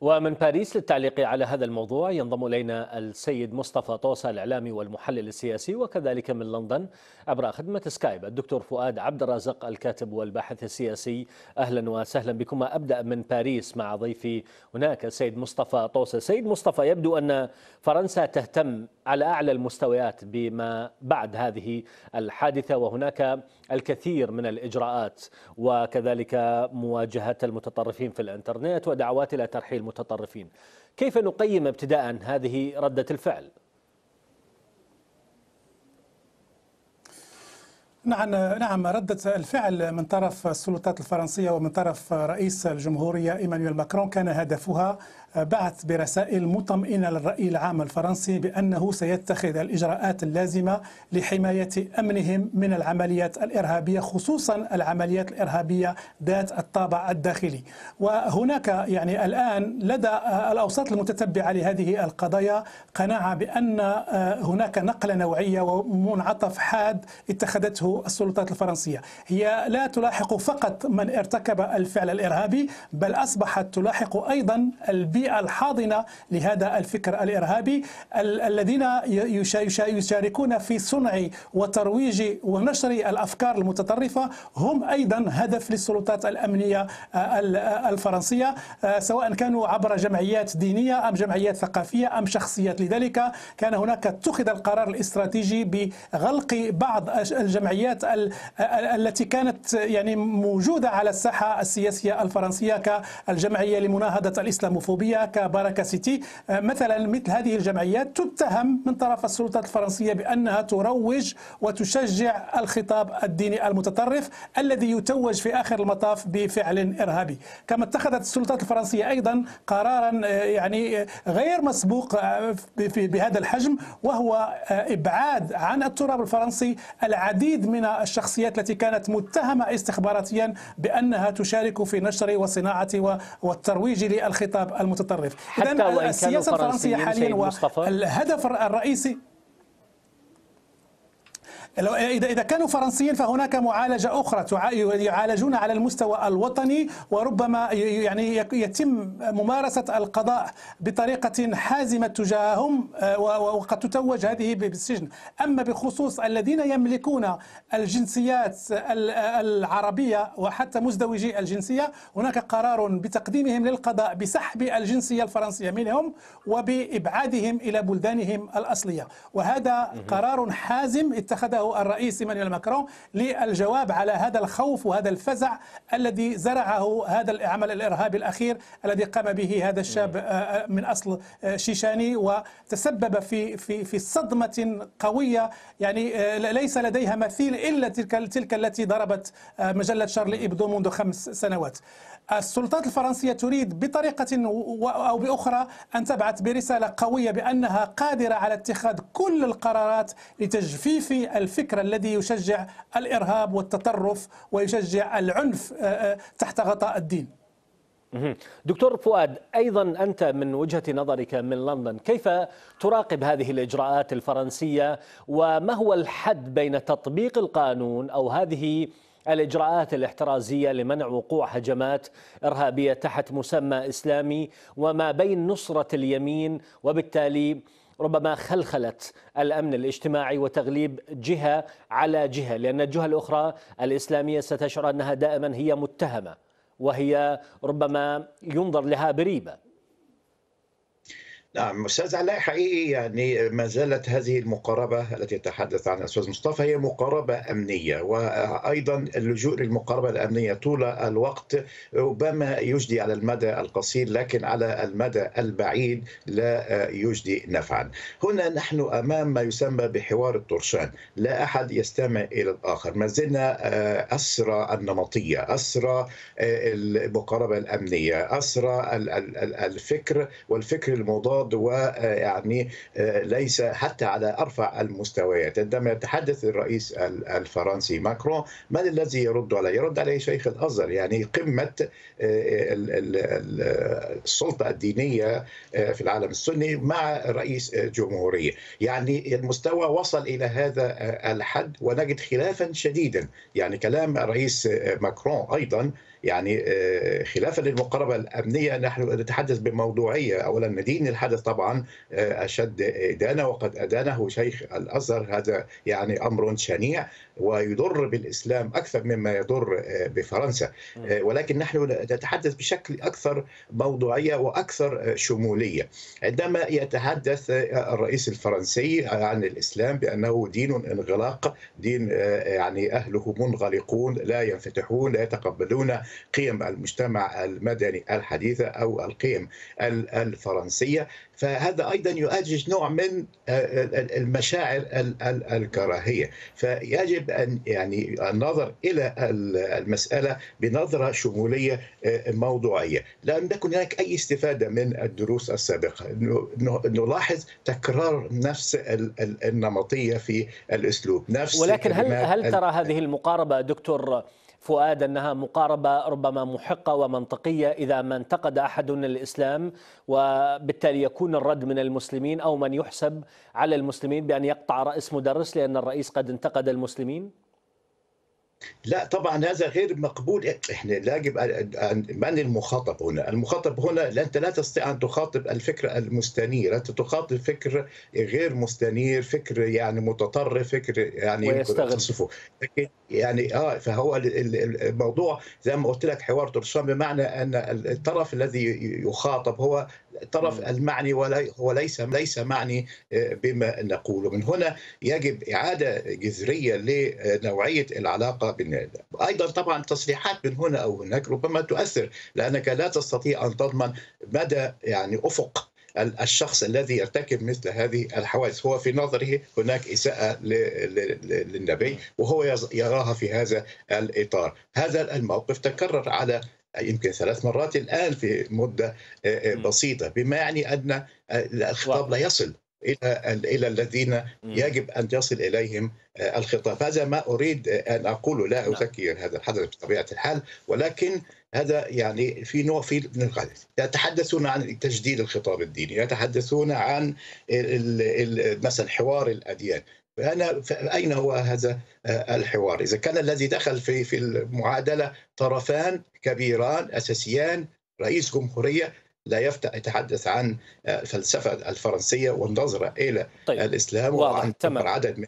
ومن باريس للتعليق على هذا الموضوع ينضم إلينا السيد مصطفى طوسة الإعلامي والمحلل السياسي وكذلك من لندن عبر خدمة سكايب الدكتور فؤاد عبد الرازق الكاتب والباحث السياسي. أهلا وسهلا بكم. أبدأ من باريس مع ضيفي هناك السيد مصطفى طوسة سيد مصطفى يبدو أن فرنسا تهتم على أعلى المستويات بما بعد هذه الحادثة وهناك الكثير من الإجراءات وكذلك مواجهة المتطرفين في الإنترنت ودعوات إلى ترحيل المتطرفين كيف نقيم ابتداء هذه ردة الفعل؟ نعم نعم. ردة الفعل من طرف السلطات الفرنسية ومن طرف رئيس الجمهورية إيمانويل ماكرون كان هدفها بعث برسائل مطمئنة للرأي العام الفرنسي بأنه سيتخذ الإجراءات اللازمة لحماية أمنهم من العمليات الإرهابية خصوصا العمليات الإرهابية ذات الطابع الداخلي. وهناك يعني الآن لدى الأوساط المتتبعة لهذه القضايا قناعة بأن هناك نقلة نوعية ومنعطف حاد اتخذته السلطات الفرنسية. هي لا تلاحق فقط من ارتكب الفعل الإرهابي بل أصبحت تلاحق أيضا البيئة الحاضنة لهذا الفكر الإرهابي الذين يشاركون في صنع وترويج ونشر الأفكار المتطرفة. هم أيضا هدف للسلطات الأمنية الفرنسية سواء كانوا عبر جمعيات دينية أم جمعيات ثقافية أم شخصيات. لذلك كان هناك اتخذ القرار الاستراتيجي بغلق بعض الجمعيات التي كانت يعني موجودة على الساحة السياسية الفرنسية كالجمعية لمناهضة الإسلاموفوبية كباركا سيتي. آه، مثلا مثل هذه الجمعيات تتهم من طرف السلطات الفرنسية بأنها تروج وتشجع الخطاب الديني المتطرف الذي يتوج في آخر المطاف بفعل إرهابي. كما اتخذت السلطات الفرنسية أيضا قرارا آه، يعني آه، غير مسبوق بهذا الحجم وهو إبعاد عن التراب الفرنسي العديد من الشخصيات التي كانت متهمة استخباراتيا بأنها تشارك في نشر وصناعة والترويج للخطاب المتطرف. المتطرف حتى وإن السياسة الفرنسية حاليا والهدف الرئيسي إذا كانوا فرنسيين فهناك معالجة أخرى يعالجون على المستوى الوطني وربما يعني يتم ممارسة القضاء بطريقة حازمة تجاههم آه، وقد تتوج هذه بالسجن. أما بخصوص الذين يملكون الجنسيات العربية وحتى مزدوجي الجنسية هناك قرار بتقديمهم للقضاء بسحب الجنسية الفرنسية منهم وبإبعادهم إلى بلدانهم الأصلية. وهذا قرار حازم اتخذه الرئيس ايمانويل ماكرون للجواب على هذا الخوف وهذا الفزع الذي زرعه هذا العمل الإرهابي الأخير الذي قام به هذا الشاب آه، آه، من أصل آه، شيشاني وتسبب في في في صدمة قوية. يعني ليس لديها مثيل إلا تلك تلك التي ضربت مجلة شارلي إبدو منذ خمس سنوات. السلطات الفرنسية تريد بطريقة أو بأخرى أن تبعث برسالة قوية بأنها قادرة على اتخاذ كل القرارات لتجفيف الفكر الذي يشجع الإرهاب والتطرف ويشجع العنف آه، آه، تحت غطاء الدين. دكتور فؤاد أيضا أنت من وجهة نظرك من لندن كيف تراقب هذه الإجراءات الفرنسية؟ وما هو الحد بين تطبيق القانون أو هذه الإجراءات الاحترازية لمنع وقوع هجمات إرهابية تحت مسمى إسلامي وما بين نصرة اليمين وبالتالي ربما خلخلت الأمن الاجتماعي وتغليب جهة على جهة لأن الجهة الأخرى الإسلامية ستشعر أنها دائما هي متهمة وهي ربما ينظر لها بريبة. نعم أستاذ علاء حقيقي يعني ما زالت هذه المقاربة التي تحدث عنها. الاستاذ مصطفى هي مقاربة أمنية وأيضا اللجوء للمقاربة الأمنية طول الوقت ربما يجدي على المدى القصير لكن على المدى البعيد لا يجدي نفعا. هنا نحن أمام ما يسمى بحوار الطرشان، لا أحد يستمع إلى الآخر، ما زلنا أسرى النمطية، أسرى المقاربة الأمنية، أسرى الفكر والفكر المضاد انخفاض ويعني ليس حتى على أرفع المستويات. عندما يتحدث الرئيس الفرنسي ماكرون من الذي يرد عليه؟ يرد عليه شيخ الأزهر يعني قمة السلطة الدينية في العالم السني مع رئيس جمهورية. يعني المستوى وصل إلى هذا الحد ونجد خلافا شديدا. يعني كلام الرئيس ماكرون أيضا يعني آه، خلافا للمقاربة الأمنية. نحن نتحدث بموضوعية أولا ندين الحدث طبعا آه، أشد إدانة وقد أدانه شيخ الأزهر. هذا يعني أمر شنيع ويضر بالإسلام أكثر مما يضر آه، بفرنسا. ولكن نحن نتحدث بشكل أكثر موضوعية وأكثر شمولية. عندما يتحدث الرئيس الفرنسي عن الإسلام بأنه دين انغلاق دين يعني أهله منغلقون لا ينفتحون لا يتقبلون قيم المجتمع المدني الحديثة أو القيم الفرنسية. فهذا أيضا يؤجج نوع من المشاعر الكراهية. فيجب أن يعني النظر إلى المسألة بنظرة شمولية موضوعية. لم يكن هناك أي استفادة من الدروس السابقة. نلاحظ تكرار نفس النمطية في الأسلوب نفس ولكن هل هل ترى هذه المقاربة دكتور فؤاد أنها مقاربة ربما محقة ومنطقية إذا ما انتقد أحد الإسلام وبالتالي يكون الرد من المسلمين أو من يحسب على المسلمين بأن يقطع رأس مدرس لأن الرئيس قد انتقد المسلمين؟ لا طبعا هذا غير مقبول. إحنا يجب من المخاطب هنا؟ المخاطب هنا انت لا تستطيع أن تخاطب الفكر المستنير. أنت تخاطب فكر غير مستنير فكر يعني متطرف فكر يعني لكن يعني آه فهو الموضوع زي ما قلت لك حوار ترسان بمعنى أن الطرف الذي يخاطب هو الطرف المعني هو ليس ليس معني آه، بما نقوله. من هنا يجب إعادة جذرية لنوعية العلاقة بين أيضا طبعا تصريحات من هنا أو هناك ربما تؤثر لأنك لا تستطيع أن تضمن مدى يعني أفق الشخص الذي يرتكب مثل هذه الحوادث. هو في نظره هناك إساءة للنبي وهو يراها في هذا الإطار. هذا الموقف تكرر على يمكن ثلاث مرات الآن في مدة آه، آه، بسيطة بما يعني أن آه، الخطاب لا يصل. إلى إلى الذين يجب أن يصل إليهم الخطاب هذا ما أريد أن أقوله لا نعم. ازكي هذا الحدث بطبيعة الحال ولكن هذا يعني في نوع في من الغلط يتحدثون عن تجديد الخطاب الديني يتحدثون عن مثلا حوار الأديان فأنا أين هو هذا الحوار؟ إذا كان الذي دخل في في المعادلة طرفان كبيران أساسيان رئيس جمهورية لا يفتح يتحدث عن الفلسفة الفرنسية والنظرة إلى طيب. الإسلام وعن عدد من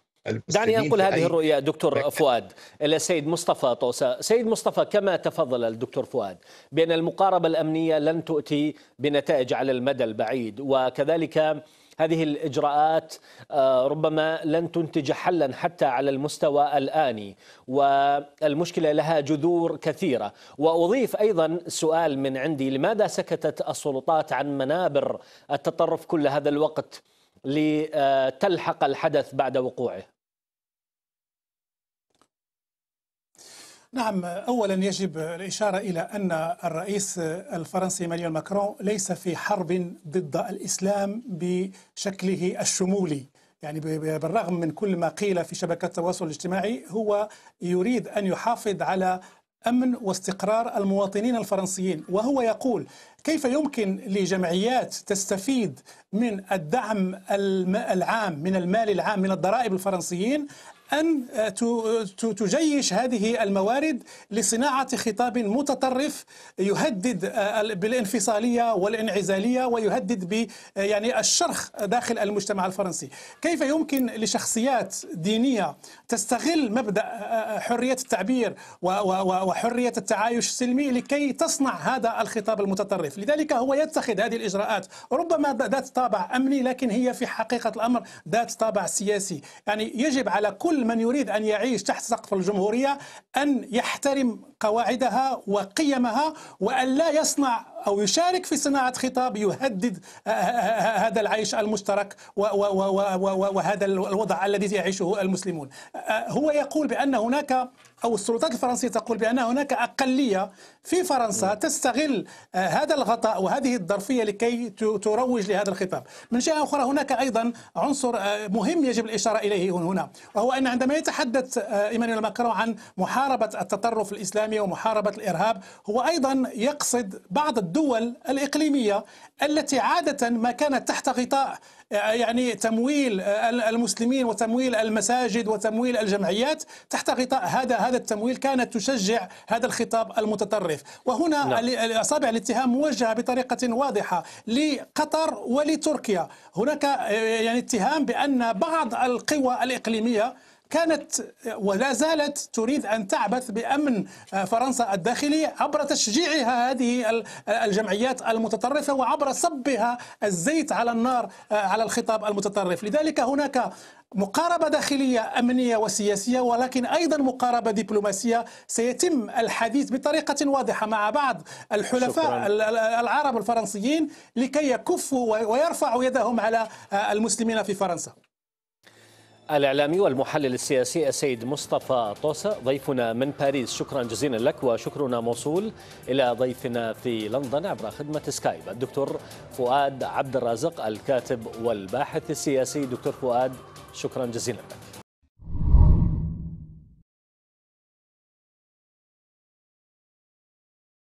دعني أنقل هذه الرؤية دكتور فؤاد إلى السيد مصطفى طوسة سيد مصطفى كما تفضل الدكتور فؤاد بأن المقاربة الأمنية لن تؤتي بنتائج على المدى البعيد وكذلك هذه الإجراءات آه، ربما لن تنتج حلا حتى على المستوى الآني والمشكلة لها جذور كثيرة. وأضيف أيضا سؤال من عندي لماذا سكتت السلطات عن منابر التطرف كل هذا الوقت لتلحق الحدث بعد وقوعه؟ نعم اولا يجب الإشارة إلى أن الرئيس الفرنسي مانويل ماكرون ليس في حرب ضد الإسلام بشكله الشمولي. يعني بالرغم من كل ما قيل في شبكات التواصل الاجتماعي هو يريد أن يحافظ على أمن واستقرار المواطنين الفرنسيين. وهو يقول كيف يمكن لجمعيات تستفيد من الدعم العام من المال العام من الضرائب الفرنسيين أن آه، تجيش هذه الموارد لصناعة خطاب متطرف يهدد آه، بالانفصالية والانعزالية ويهدد ب آه، يعني الشرخ داخل المجتمع الفرنسي. كيف يمكن لشخصيات دينية تستغل مبدأ حرية التعبير وحرية التعايش السلمي لكي تصنع هذا الخطاب المتطرف؟ لذلك هو يتخذ هذه الإجراءات ربما ذات طابع أمني لكن هي في حقيقة الأمر ذات طابع سياسي. يعني يجب على كل كل من يريد أن يعيش تحت سقف الجمهورية أن يحترم قواعدها وقيمها وأن لا يصنع أو يشارك في صناعة خطاب يهدد هذا العيش المشترك وهذا الوضع الذي يعيشه المسلمون. هو يقول بأن هناك أو السلطات الفرنسية تقول بأن هناك أقلية في فرنسا تستغل هذا الغطاء وهذه الظرفية لكي تروج لهذا الخطاب. من جهة أخرى هناك أيضا عنصر مهم يجب الإشارة إليه هنا وهو أن عندما يتحدث إيمانويل ماكرون عن محاربة التطرف الإسلامي ومحاربة الإرهاب هو أيضا يقصد بعض الدول الإقليمية التي عادة ما كانت تحت غطاء يعني تمويل المسلمين وتمويل المساجد وتمويل الجمعيات تحت غطاء هذا هذا التمويل كانت تشجع هذا الخطاب المتطرف وهنا نعم. اصابع الاتهام موجهة بطريقة واضحة لقطر ولتركيا هناك يعني اتهام بأن بعض القوى الإقليمية كانت ولا زالت تريد أن تعبث بأمن فرنسا الداخلي عبر تشجيعها هذه الجمعيات المتطرفة وعبر صبها الزيت على النار على الخطاب المتطرف. لذلك هناك مقاربة داخلية أمنية وسياسية ولكن أيضا مقاربة دبلوماسية. سيتم الحديث بطريقة واضحة مع بعض الحلفاء شكرا. العرب الفرنسيين لكي يكفوا ويرفعوا يدهم على المسلمين في فرنسا. الإعلامي والمحلل السياسي السيد مصطفى طوسة ضيفنا من باريس. شكرا جزيلا لك وشكرنا موصول إلى ضيفنا في لندن عبر خدمة سكايب. الدكتور فؤاد عبد الرازق الكاتب والباحث السياسي. دكتور فؤاد شكرا جزيلا لك.